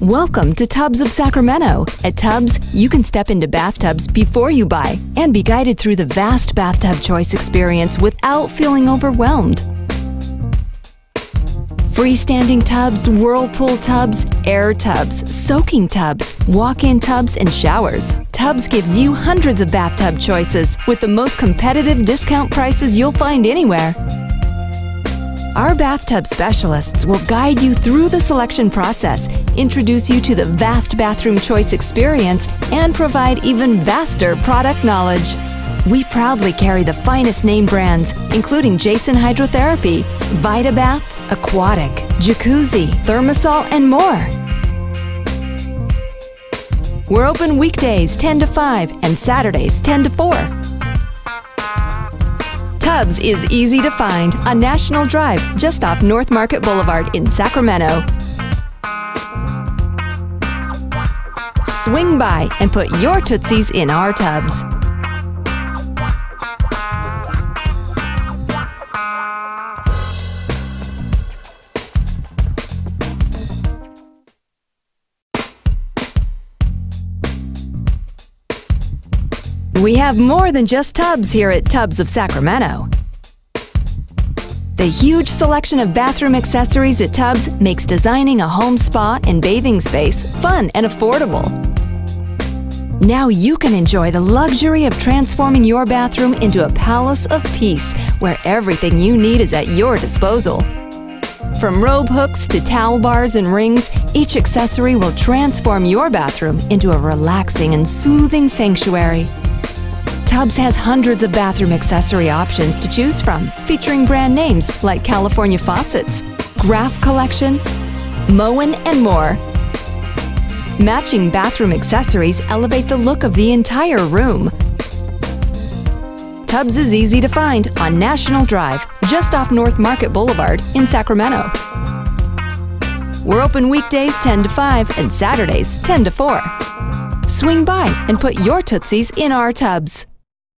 Welcome to Tubz of Sacramento. At Tubz, you can step into bathtubs before you buy and be guided through the vast bathtub choice experience without feeling overwhelmed. Freestanding tubs, whirlpool tubs, air tubs, soaking tubs, walk-in tubs, and showers. Tubz gives you hundreds of bathtub choices with the most competitive discount prices you'll find anywhere. Our bathtub specialists will guide you through the selection process, introduce you to the vast bathroom choice experience, and provide even vaster product knowledge. We proudly carry the finest name brands, including Jason Hydrotherapy, VitaBath, Aquatic, Jacuzzi, ThermaSol, and more. We're open weekdays 10 to 5 and Saturdays 10 to 4. Tubz is easy to find on National Drive, just off North Market Boulevard in Sacramento. Swing by and put your Tootsies in our tubs. We have more than just tubs here at Tubz of Sacramento. The huge selection of bathroom accessories at Tubz makes designing a home spa and bathing space fun and affordable. Now you can enjoy the luxury of transforming your bathroom into a palace of peace where everything you need is at your disposal. From robe hooks to towel bars and rings, each accessory will transform your bathroom into a relaxing and soothing sanctuary. Tubz has hundreds of bathroom accessory options to choose from, featuring brand names like California Faucets, Graff Collection, Moen, and more. Matching bathroom accessories elevate the look of the entire room. Tubz is easy to find on National Drive, just off North Market Boulevard in Sacramento. We're open weekdays 10 to 5 and Saturdays 10 to 4. Swing by and put your Tootsies in our tubs.